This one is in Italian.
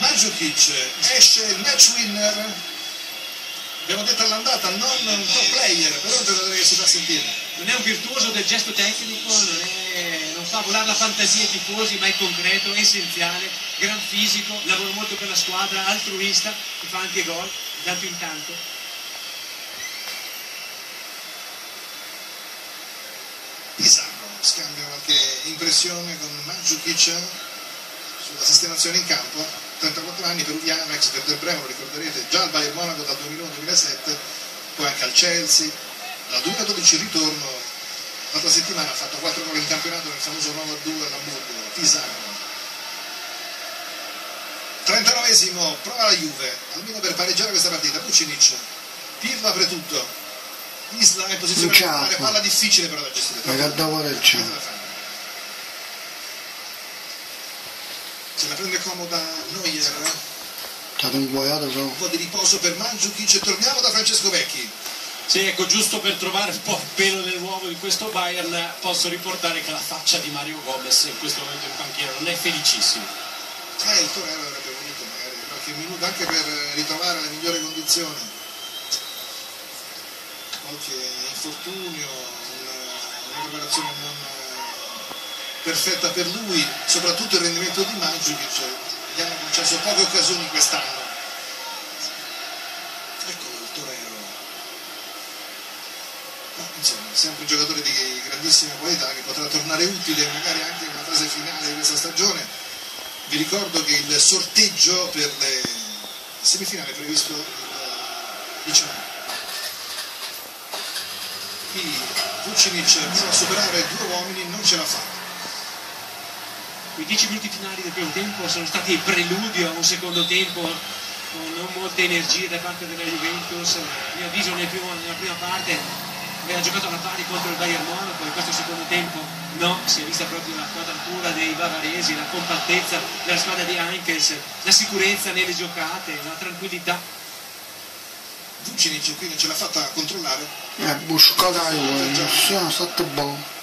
Mandzukic, esce il match winner. Abbiamo detto all'andata, non un top player, però un giocatore che si fa sentire. Non è un virtuoso del gesto tecnico, non, è, non fa volare la fantasia ai tifosi, ma è concreto, essenziale, gran fisico, lavora molto per la squadra, altruista, che fa anche gol, tanto in tanto. Pizarro scambia qualche impressione con Mandzukic sulla sistemazione in campo 34 anni peruviano ex Werder Bremen lo ricorderete già al Bayern Monaco dal 2001 al 2007 poi anche al Chelsea dal 2012 ritorno l'altra settimana ha fatto 4 gol in campionato nel famoso 9 a 2 all'Hamburgo Pizarro 39esimo prova la Juve almeno per pareggiare questa partita. Vucinic Pirlo apre tutto. Isla è in posizione titolare, palla difficile però da gestire. Regge. da fare. Se la prende comoda Neuer Stato inguaiato però. un po' di riposo per Mandzukic e torniamo da Francesco Vecchi Sì, ecco, giusto per trovare un po' il pelo nell'uovo di questo Bayern, posso riportare che la faccia di Mario Gomez in questo momento in panchina non è felicissimo. eh il Torero avrebbe voluto magari qualche minuto anche per ritrovare le migliori condizioni qualche infortunio una, una preparazione non eh, perfetta per lui soprattutto il rendimento di Mandzukic gli hanno concesso poche occasioni quest'anno. Eccolo il Torero. Ma insomma sempre un giocatore di grandissima qualità che potrà tornare utile magari anche in una fase finale di questa stagione. Vi ricordo che il sorteggio per le semifinali è previsto il 19 qui Vucinic prova a superare due uomini non ce la fa I 10 minuti finali del primo tempo sono stati il preludio a un secondo tempo con non molte energie da parte della Juventus. A mio avviso nel primo- nella prima parte aveva giocato alla pari contro il Bayern Monaco in questo secondo tempo no, si è vista proprio la quadratura dei bavaresi, la compattezza della squadra di Heinkens, la sicurezza nelle giocate, la tranquillità. Vucinic qui non ce l'ha fatta a controllare Eh, Juve, non sono stato buono.